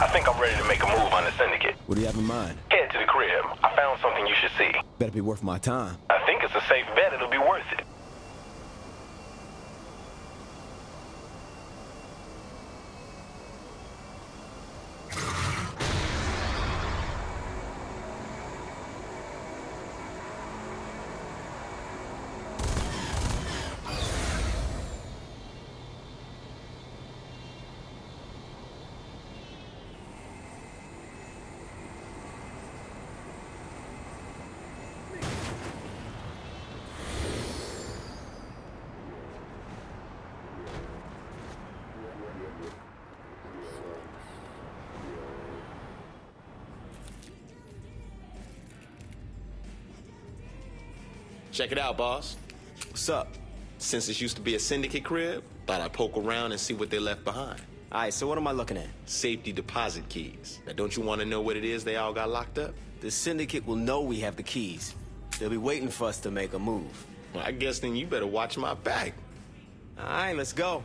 I think I'm ready to make a move on the syndicate. What do you have in mind? Head to the crib. I found something you should see. Better be worth my time. I think it's a safe bet it'll be worth it. Check it out, boss. What's up? Since this used to be a syndicate crib, thought I'd poke around and see what they left behind. All right, so what am I looking at? Safety deposit keys. Now, don't you want to know what it is they all got locked up? The syndicate will know we have the keys. They'll be waiting for us to make a move. Well, I guess then you better watch my back. All right, let's go.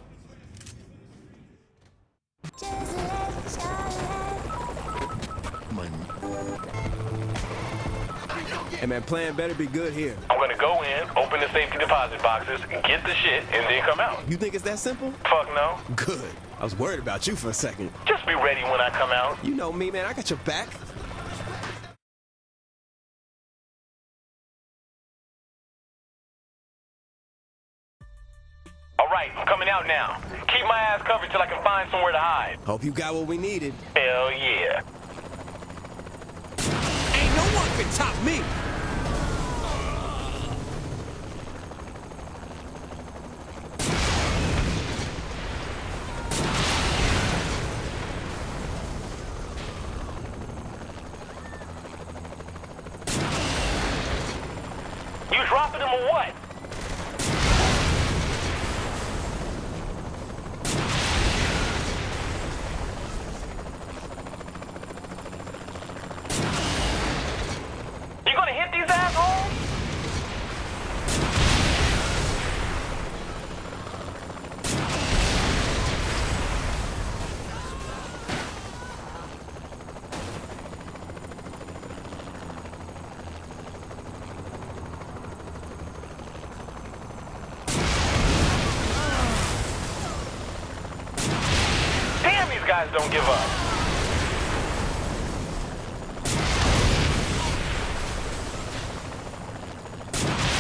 Hey man, plan better be good here. I'm gonna go in, open the safety deposit boxes, get the shit, and then come out. You think it's that simple? Fuck no. Good. I was worried about you for a second. Just be ready when I come out. You know me, man. I got your back. All right, I'm coming out now. Keep my ass covered till I can find somewhere to hide. Hope you got what we needed. Hell yeah. Ain't no one can top me. You dropping them or what? You gonna hit these assholes? Damn, these guys don't give up.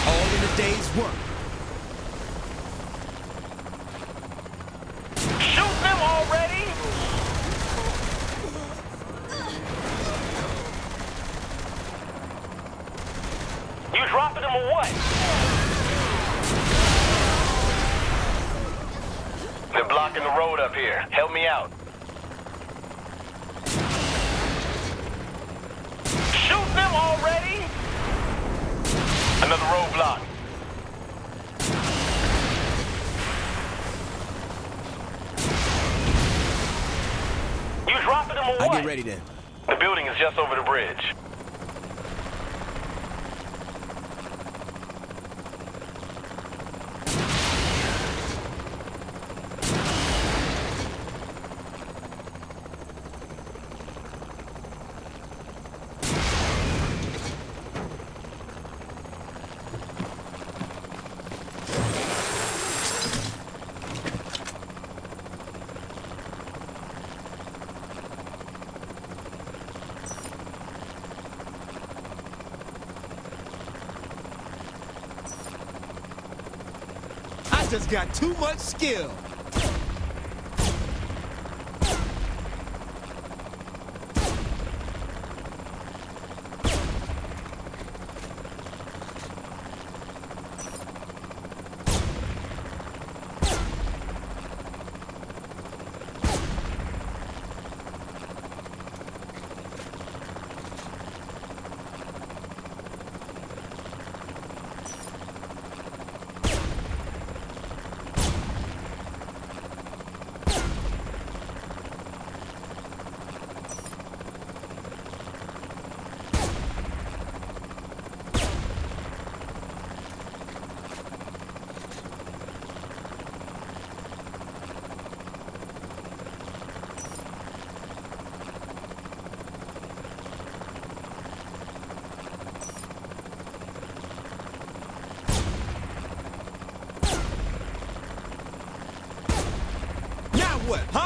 All in a day's work. Shoot them already? You dropping them or what? They're blocking the road up here. Help me out. Shoot them already? Another roadblock. You dropping them or I get ready then. The building is just over the bridge. Just got too much skill. What, huh?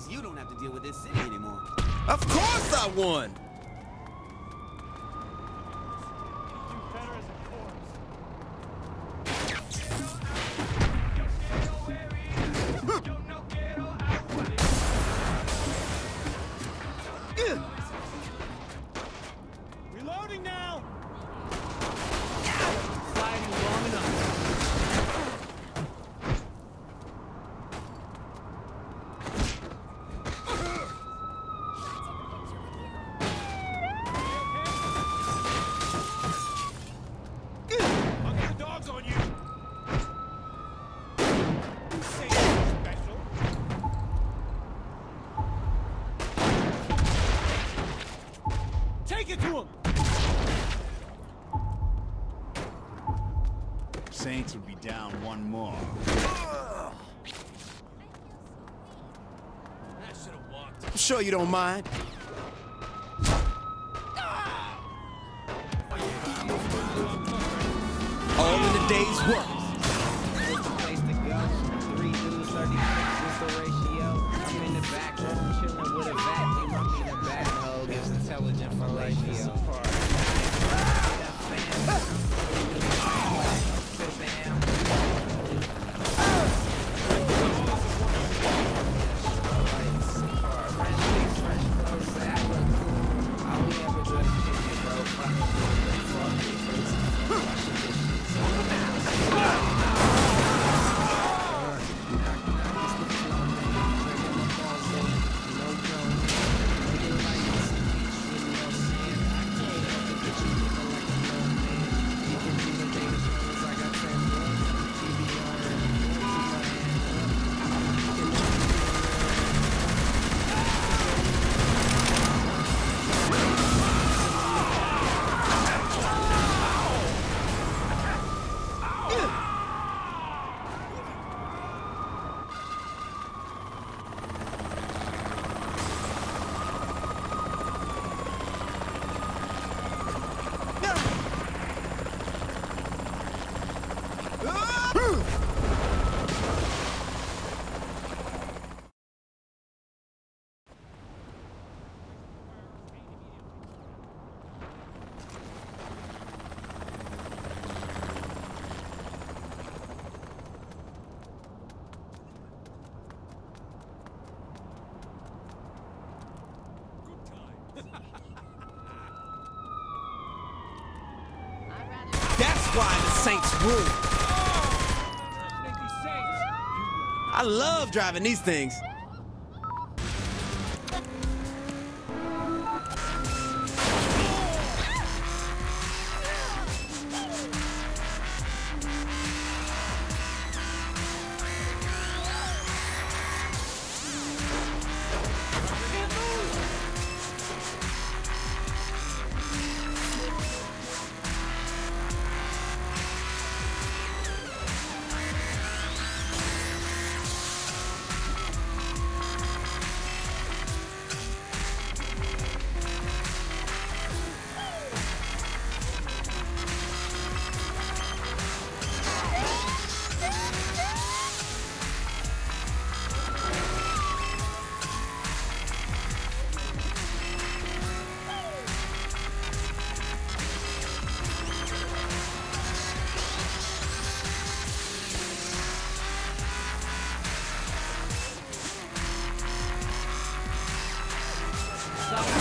Least you don't have to deal with this city anymore. Of course I won! Down one more. I'm sure you don't mind. All in the day's work. Why the Saints rule. I love driving these things. Stop.